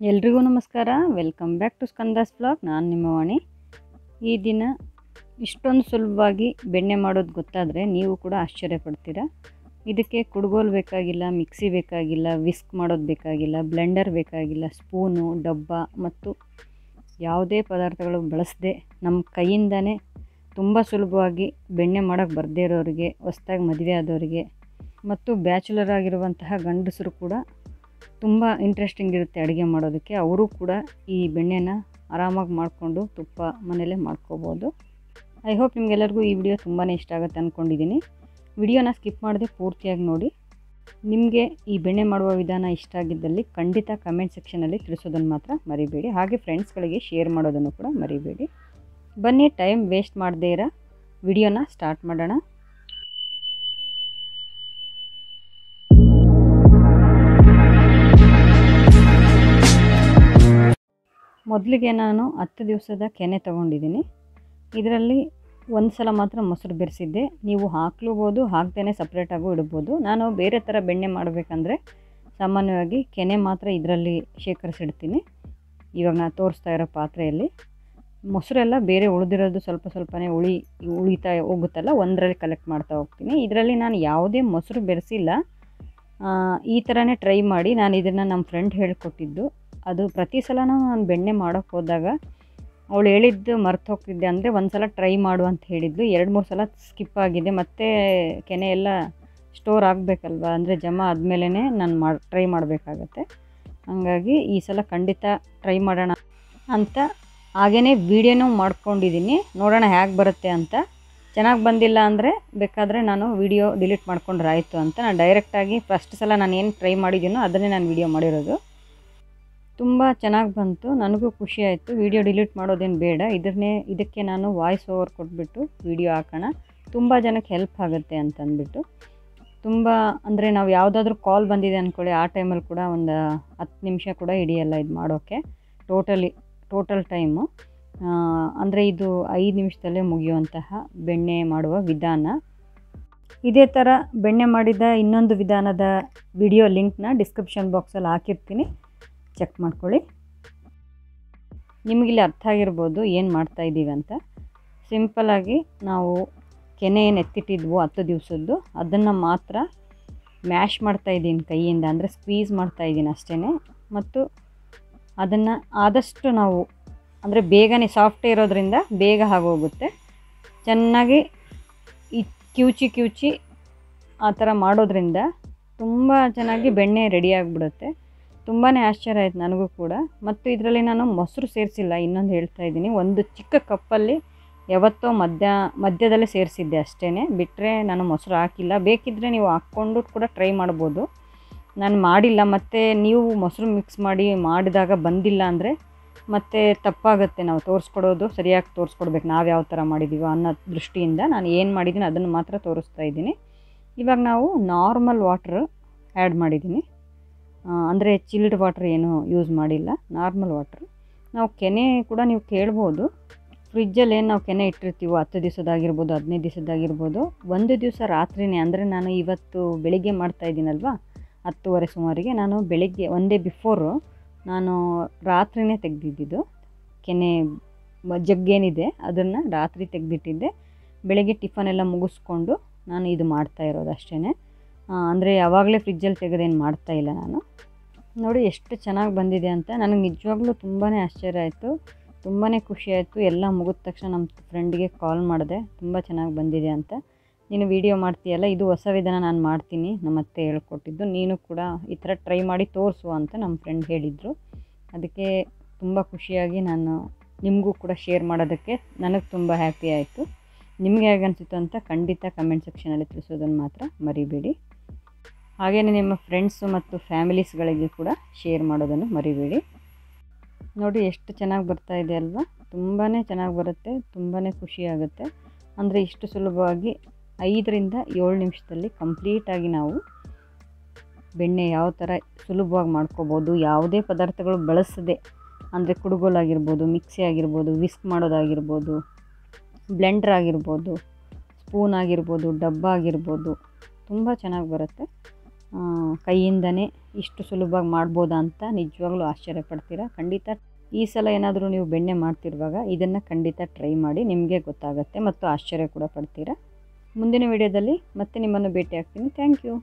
ಎಲ್ರಿಗೂ ನಮಸ್ಕಾರ. Welcome back to Skanda's blog ನಾನು ನಿಮ್ಮ ವಾಣಿ. ಈ ದಿನ ಇಷ್ಟೊಂದು ಸುಲಭವಾಗಿ ಬೆಣ್ಣೆ ಮಾಡೋದು ಗೊತ್ತಾದರೆ ನೀವು ಕೂಡ ಆಶ್ಚರ್ಯ ಪಡ್ತೀರಾ. ಇದಕ್ಕೆ ಕುಡ್ಗೋಲು ಬೇಕಾಗಿಲ್ಲ, ಮಿಕ್ಸಿ ಬೇಕಾಗಿಲ್ಲ, ವಿಸ್ಕ್ ಮಾಡೋದು ಬೇಕಾಗಿಲ್ಲ, ಬ್ಲೆಂಡರ್ ಬೇಕಾಗಿಲ್ಲ, ಸ್ಪೂನು, ಡಬ್ಬ ಮತ್ತು ಯಾವುದೇ ಪದಾರ್ಥಗಳು ಬಳಸದೆ ನಮ್ಮ ಕೈಯಿಂದನೇ ತುಂಬ ಸುಲಭವಾಗಿ ಬೆಣ್ಣೆ ಮಾಡೋಕ್ಕೆ ಬರದೇ ಇರೋರಿಗೆ, ಹೊಸ್ದಾಗಿ ಮದುವೆ ಆದವರಿಗೆ ಮತ್ತು ಬ್ಯಾಚುಲರ್ ಆಗಿರುವಂತಹ ಗಂಡಸರು ಕೂಡ ತುಂಬ ಇಂಟ್ರೆಸ್ಟಿಂಗ್ ಇರುತ್ತೆ ಅಡುಗೆ ಮಾಡೋದಕ್ಕೆ. ಅವರು ಕೂಡ ಈ ಬೆಣ್ಣೆನ ಆರಾಮಾಗಿ ಮಾಡಿಕೊಂಡು ತುಪ್ಪ ಮನೇಲೇ ಮಾಡ್ಕೋಬೋದು. ಐ ಹೋಪ್ ನಿಮಗೆಲ್ಲರಿಗೂ ಈ ವಿಡಿಯೋ ತುಂಬಾ ಇಷ್ಟ ಆಗುತ್ತೆ ಅಂದ್ಕೊಂಡಿದ್ದೀನಿ ವಿಡಿಯೋನ ಸ್ಕಿಪ್ ಮಾಡದೆ ಪೂರ್ತಿಯಾಗಿ ನೋಡಿ. ನಿಮಗೆ ಈ ಬೆಣ್ಣೆ ಮಾಡುವ ವಿಧಾನ ಇಷ್ಟ ಆಗಿದ್ದಲ್ಲಿ ಖಂಡಿತ ಕಮೆಂಟ್ ಸೆಕ್ಷನಲ್ಲಿ ತಿಳಿಸೋದನ್ನು ಮಾತ್ರ ಮರಿಬೇಡಿ. ಹಾಗೆ ಫ್ರೆಂಡ್ಸ್ಗಳಿಗೆ ಶೇರ್ ಮಾಡೋದನ್ನು ಕೂಡ ಮರಿಬೇಡಿ. ಬನ್ನಿ ಟೈಮ್ ವೇಸ್ಟ್ ಮಾಡದೇ ಇರೋ. ವಿಡಿಯೋನ ಸ್ಟಾರ್ಟ್ ಮಾಡೋಣ. ಮೊದಲಿಗೆ ನಾನು ಹತ್ತು ದಿವಸದ ಕೆನೆ ತೊಗೊಂಡಿದ್ದೀನಿ. ಇದರಲ್ಲಿ ಒಂದು ಸಲ ಮಾತ್ರ ಮೊಸರು ಬೆರೆಸಿದ್ದೆ. ನೀವು ಹಾಕ್ಲೂಬೋದು ಹಾಕ್ದೇ ಸಪ್ರೇಟಾಗೂ ಇಡ್ಬೋದು. ನಾನು ಬೇರೆ ಥರ ಬೆಣ್ಣೆ ಮಾಡಬೇಕಂದ್ರೆ ಸಾಮಾನ್ಯವಾಗಿ ಕೆನೆ ಮಾತ್ರ ಇದರಲ್ಲಿ ಶೇಖರಿಸಿಡ್ತೀನಿ. ಇವಾಗ ನಾನು ತೋರಿಸ್ತಾ ಇರೋ ಪಾತ್ರೆಯಲ್ಲಿ. ಮೊಸರೆಲ್ಲ ಬೇರೆ ಉಳಿದಿರೋದು ಸ್ವಲ್ಪ ಸ್ವಲ್ಪನೇ ಉಳಿ, ಉಳಿತಾ ಹೋಗುತ್ತಲ್ಲ, ಒಂದರಲ್ಲಿ ಕಲೆಕ್ಟ್ ಮಾಡ್ತಾ ಹೋಗ್ತೀನಿ. ಇದರಲ್ಲಿ ನಾನು ಯಾವುದೇ ಮೊಸರು ಬೆರೆಸಿಲ್ಲ. ಈ ಥರನೇ ಟ್ರೈ ಮಾಡಿ. ನಾನು ಇದನ್ನು ನಮ್ಮ ಫ್ರೆಂಡ್ ಹೇಳಿಕೊಟ್ಟಿದ್ದು. ಅದು ಪ್ರತಿ ಸಲನೂ ನಾನು ಬೆಣ್ಣೆ ಮಾಡೋಕ್ಕೆ ಹೋದಾಗ ಅವಳು ಹೇಳಿದ್ದು ಮರ್ತು ಹೋಗ್ತಿದ್ದೆ ಅಂದರೆ ಒಂದು ಸಲ ಟ್ರೈ ಮಾಡು ಅಂತ ಹೇಳಿದ್ಲು. ಎರಡು ಮೂರು ಸಲ ಸ್ಕಿಪ್ ಆಗಿದೆ. ಮತ್ತು ಕೆನೆ ಎಲ್ಲ ಸ್ಟೋರ್ ಆಗಬೇಕಲ್ವ? ಅಂದರೆ ಜಮಾ ಆದಮೇಲೆ ನಾನು ಮಾಡಿ ಟ್ರೈ ಮಾಡಬೇಕಾಗತ್ತೆ. ಹಾಗಾಗಿ ಈ ಸಲ ಖಂಡಿತ ಟ್ರೈ ಮಾಡೋಣ ಅಂತ ಹಾಗೇ ವೀಡಿಯೋನೂ ಮಾಡ್ಕೊಂಡಿದ್ದೀನಿ. ನೋಡೋಣ ಹೇಗೆ ಬರುತ್ತೆ ಅಂತ. ಚೆನ್ನಾಗಿ ಬಂದಿಲ್ಲ ಅಂದರೆ ಬೇಕಾದರೆ ನಾನು ವಿಡಿಯೋ ಡಿಲೀಟ್ ಮಾಡ್ಕೊಂಡ್ರೆ ಆಯಿತು ಅಂತ. ನಾನು ಡೈರೆಕ್ಟಾಗಿ ಫಸ್ಟ್ ಸಲ ನಾನು ಏನು ಟ್ರೈ ಮಾಡಿದ್ದೀನೋ ಅದನ್ನೇ ನಾನು ವಿಡಿಯೋ ಮಾಡಿರೋದು. ತುಂಬ ಚೆನ್ನಾಗಿ ಬಂತು. ನನಗೂ ಖುಷಿ ಆಯಿತು. ವಿಡಿಯೋ ಡಿಲೀಟ್ ಮಾಡೋದೇನು ಬೇಡ. ಇದನ್ನೇ ಇದಕ್ಕೆ ನಾನು ವಾಯ್ಸ್ ಓವರ್ ಕೊಟ್ಬಿಟ್ಟು ವಿಡಿಯೋ ಹಾಕೋಣ. ತುಂಬ ಜನಕ್ಕೆ ಹೆಲ್ಪ್ ಆಗುತ್ತೆ ಅಂತಂದ್ಬಿಟ್ಟು. ತುಂಬ, ಅಂದರೆ ನಾವು ಯಾವುದಾದ್ರೂ ಕಾಲ್ ಬಂದಿದೆ ಅಂದ್ಕೊಳ್ಳಿ ಆ ಟೈಮಲ್ಲಿ ಕೂಡ ಒಂದು ಹತ್ತು ನಿಮಿಷ ಕೂಡ ಹಿಡಿಯಲ್ಲ ಇದು ಮಾಡೋಕ್ಕೆ ಟೋಟಲಿ ಟೋಟಲ್ ಟೈಮು ಅಂದರೆ ಇದು ಐದು ನಿಮಿಷದಲ್ಲೇ ಮುಗಿಯುವಂತಹ ಬೆಣ್ಣೆ ಮಾಡುವ ವಿಧಾನ. ಇದೇ ಥರ ಬೆಣ್ಣೆ ಮಾಡಿದ ಇನ್ನೊಂದು ವಿಧಾನದ ವಿಡಿಯೋ ಲಿಂಕ್ನ ಡಿಸ್ಕ್ರಿಪ್ಷನ್ ಬಾಕ್ಸಲ್ಲಿ ಹಾಕಿರ್ತೀನಿ. ಚೆಕ್ ಮಾಡ್ಕೊಳ್ಳಿ. ನಿಮಗಿಲ್ಲಿ ಅರ್ಥ ಆಗಿರ್ಬೋದು ಏನು ಮಾಡ್ತಾಯಿದ್ದೀವಿ ಅಂತ. ಸಿಂಪಲ್ಲಾಗಿ ನಾವು ಕೆನೆ ಏನು ಎತ್ತಿಟ್ಟಿದ್ವು ಹತ್ತು ದಿವಸದ್ದು. ಅದನ್ನು ಮಾತ್ರ ಮ್ಯಾಶ್ ಮಾಡ್ತಾ ಇದ್ದೀನಿ ಕೈಯಿಂದ, ಅಂದರೆ ಸ್ಕ್ವೀಸ್ ಮಾಡ್ತಾಯಿದ್ದೀನಿ ಅಷ್ಟೇ ಮತ್ತು ಅದನ್ನು ಆದಷ್ಟು ನಾವು, ಅಂದರೆ ಬೇಗನೆ ಸಾಫ್ಟೇ ಇರೋದ್ರಿಂದ ಬೇಗ ಆಗೋಗುತ್ತೆ. ಚೆನ್ನಾಗಿ ಈ ಕಿವುಚಿ ಕಿವುಚಿ ಆ ಥರ ಮಾಡೋದ್ರಿಂದ ತುಂಬ ಚೆನ್ನಾಗಿ ಬೆಣ್ಣೆ ರೆಡಿ ಆಗಿಬಿಡುತ್ತೆ. ತುಂಬಾ ಆಶ್ಚರ್ಯ ಆಯಿತು ನನಗೂ ಕೂಡ. ಮತ್ತು ಇದರಲ್ಲಿ ನಾನು ಮೊಸರು ಸೇರಿಸಿಲ್ಲ, ಇನ್ನೊಂದು ಹೇಳ್ತಾ ಇದ್ದೀನಿ. ಒಂದು ಚಿಕ್ಕ ಕಪ್ಪಲ್ಲಿ ಯಾವತ್ತೋ ಮಧ್ಯ, ಮಧ್ಯದಲ್ಲೇ ಸೇರಿಸಿದ್ದೆ ಅಷ್ಟೇ ಬಿಟ್ಟರೆ ನಾನು ಮೊಸರು ಹಾಕಿಲ್ಲ. ಬೇಕಿದ್ದರೆ ನೀವು ಹಾಕ್ಕೊಂಡು ಕೂಡ ಟ್ರೈ ಮಾಡ್ಬೋದು. ನಾನು ಮಾಡಿಲ್ಲ, ಮತ್ತು ನೀವು ಮೊಸರು ಮಿಕ್ಸ್ ಮಾಡಿ ಮಾಡಿದಾಗ ಬಂದಿಲ್ಲ ಅಂದರೆ ಮತ್ತು ತಪ್ಪಾಗುತ್ತೆ. ನಾವು ತೋರಿಸ್ಕೊಡೋದು, ಸರಿಯಾಗಿ ತೋರಿಸ್ಕೊಡ್ಬೇಕು. ನಾವು ಯಾವ ಥರ ಮಾಡಿದ್ದೀವೋ ಅನ್ನೋ ದೃಷ್ಟಿಯಿಂದ ನಾನು ಏನು ಮಾಡಿದ್ದೀನಿ ಅದನ್ನು ಮಾತ್ರ ತೋರಿಸ್ತಾ ಇದ್ದೀನಿ. ಇವಾಗ ನಾವು ನಾರ್ಮಲ್ ವಾಟ್ರ್ ಆ್ಯಡ್ ಮಾಡಿದ್ದೀನಿ. ಅಂದರೆ ಚಿಲ್ಡ್ ವಾಟ್ರ್ ಏನು ಯೂಸ್ ಮಾಡಿಲ್ಲ ನಾರ್ಮಲ್ ವಾಟ್ರ್ ನಾವು ಕೆನೆ ಕೂಡ ನೀವು ಕೇಳ್ಬೋದು. ಫ್ರಿಜ್ಜಲ್ಲಿ ಏನು ನಾವು ಕೆನೆ ಇಟ್ಟಿರ್ತೀವೋ, ಹತ್ತು ದಿವಸದಾಗಿರ್ಬೋದು, ಹದಿನೈದು ದಿವಸದಾಗಿರ್ಬೋದು, ಒಂದು ದಿವಸ ರಾತ್ರಿನೇ, ಅಂದರೆ ನಾನು ಇವತ್ತು ಬೆಳಿಗ್ಗೆ ಮಾಡ್ತಾಯಿದ್ದೀನಲ್ವ ಹತ್ತುವರೆ ಸುಮಾರಿಗೆ, ನಾನು ಬೆಳಿಗ್ಗೆ, ಒಂದೇ ಬಿಫೋರು ನಾನು ರಾತ್ರಿನೇ ತೆಗೆದಿದ್ದಿದ್ದು. ಕೆನೆ ಜಗ್ಗೇನಿದೆ, ಅದನ್ನು ರಾತ್ರಿ ತೆಗೆದಿಟ್ಟಿದ್ದೆ. ಬೆಳಗ್ಗೆ ಟಿಫನ್ ಎಲ್ಲ ಮುಗಿಸ್ಕೊಂಡು ನಾನು ಇದು ಮಾಡ್ತಾ ಇರೋದು ಅಷ್ಟೇ ಅಂದರೆ ಯಾವಾಗಲೇ ಫ್ರಿಜ್ಜಲ್ಲಿ ತೆಗೆದೇನು ಮಾಡ್ತಾಯಿಲ್ಲ ನಾನು. ನೋಡಿ ಎಷ್ಟು ಚೆನ್ನಾಗಿ ಬಂದಿದೆ ಅಂತ ನನಗೆ ನಿಜವಾಗ್ಲೂ ತುಂಬಾ ಆಶ್ಚರ್ಯ ಆಯಿತು. ತುಂಬಾ ಖುಷಿ ಆಯಿತು. ಎಲ್ಲ ಮುಗಿದ ತಕ್ಷಣ ನಮ್ಮ ಫ್ರೆಂಡಿಗೆ ಕಾಲ್ ಮಾಡಿದೆ. ತುಂಬ ಚೆನ್ನಾಗಿ ಬಂದಿದೆ ಅಂತ. ನೀನು ವೀಡಿಯೋ ಮಾಡ್ತೀಯಲ್ಲ, ಇದು ಹೊಸ ವಿಧಾನ ನಾನು ಮಾಡ್ತೀನಿ. ನಮ್ಮ ಅತ್ತೆ ಹೇಳ್ಕೊಟ್ಟಿದ್ದು. ನೀನು ಕೂಡ ಈ ಥರ ಟ್ರೈ ಮಾಡಿ ತೋರಿಸು ಅಂತ ನಮ್ಮ ಫ್ರೆಂಡ್ ಹೇಳಿದರು. ಅದಕ್ಕೆ ತುಂಬ ಖುಷಿಯಾಗಿ ನಾನು ನಿಮಗೂ ಕೂಡ ಶೇರ್ ಮಾಡೋದಕ್ಕೆ ನನಗೆ ತುಂಬ ಹ್ಯಾಪಿ ಆಯಿತು. ನಿಮಗೆ ಹೇಗೆ ಅನಿಸಿತು ಅಂತ ಖಂಡಿತ ಕಮೆಂಟ್ ಸೆಕ್ಷನಲ್ಲಿ ತಿಳಿಸೋದನ್ನು ಮಾತ್ರ ಮರಿಬೇಡಿ. ಹಾಗೆಯೇ ನಿಮ್ಮ ಫ್ರೆಂಡ್ಸು ಮತ್ತು ಫ್ಯಾಮಿಲೀಸ್ಗಳಿಗೆ ಕೂಡ ಶೇರ್ ಮಾಡೋದನ್ನು ಮರಿಬೇಡಿ. ನೋಡಿ ಎಷ್ಟು ಚೆನ್ನಾಗಿ ಬರ್ತಾ ಇದೆ ಅಲ್ವಾ? ತುಂಬಾ ಚೆನ್ನಾಗಿ ಬರುತ್ತೆ ತುಂಬಾ ಖುಷಿಯಾಗುತ್ತೆ ಅಂದರೆ ಇಷ್ಟು ಸುಲಭವಾಗಿ ಐದರಿಂದ ಏಳು ನಿಮಿಷದಲ್ಲಿ ಕಂಪ್ಲೀಟಾಗಿ ನಾವು ಬೆಣ್ಣೆ ಯಾವ ಥರ ಸುಲಭವಾಗಿ ಮಾಡ್ಕೋಬೋದು, ಯಾವುದೇ ಪದಾರ್ಥಗಳು ಬಳಸದೆ, ಅಂದರೆ ಕುಡುಗೋಲಾಗಿರ್ಬೋದು, ಮಿಕ್ಸಿ ಆಗಿರ್ಬೋದು ವಿಸ್ಕ್ ಮಾಡೋದಾಗಿರ್ಬೋದು ಬ್ಲೆಂಡ್ರ್ ಆಗಿರ್ಬೋದು ಸ್ಪೂನ್ ಆಗಿರ್ಬೋದು, ಡಬ್ಬ ಆಗಿರ್ಬೋದು, ತುಂಬ ಚೆನ್ನಾಗಿ ಬರುತ್ತೆ. ಕೈಯಿಂದನೇ ಇಷ್ಟು ಸುಲಭವಾಗಿ ಮಾಡ್ಬೋದಾ ಅಂತ ನಿಜವಾಗ್ಲೂ ಆಶ್ಚರ್ಯ ಪಡ್ತೀರಾ? ಖಂಡಿತ. ಈ ಸಲ ಏನಾದರೂ ನೀವು ಬೆಣ್ಣೆ ಮಾಡ್ತಿರುವಾಗ ಇದನ್ನು ಖಂಡಿತ ಟ್ರೈ ಮಾಡಿ ನಿಮಗೆ ಗೊತ್ತಾಗುತ್ತೆ ಮತ್ತು ಆಶ್ಚರ್ಯ ಕೂಡ ಪಡ್ತೀರಾ? ಮುಂದಿನ ವಿಡಿಯೋದಲ್ಲಿ ಮತ್ತೆ ನಿಮ್ಮನ್ನು ಭೇಟಿ ಆಗ್ತೀನಿ ಥ್ಯಾಂಕ್ ಯು